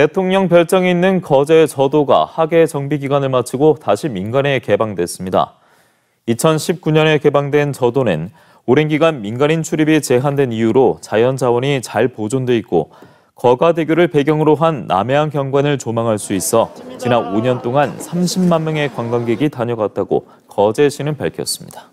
대통령 별장이 있는 거제 저도가 하계 정비 기간을 마치고 다시 민간에 개방됐습니다. 2019년에 개방된 저도는 오랜 기간 민간인 출입이 제한된 이유로 자연 자원이 잘 보존돼 있고 거가 대교를 배경으로 한 남해안 경관을 조망할 수 있어 지난 5년 동안 30만 명의 관광객이 다녀갔다고 거제시는 밝혔습니다.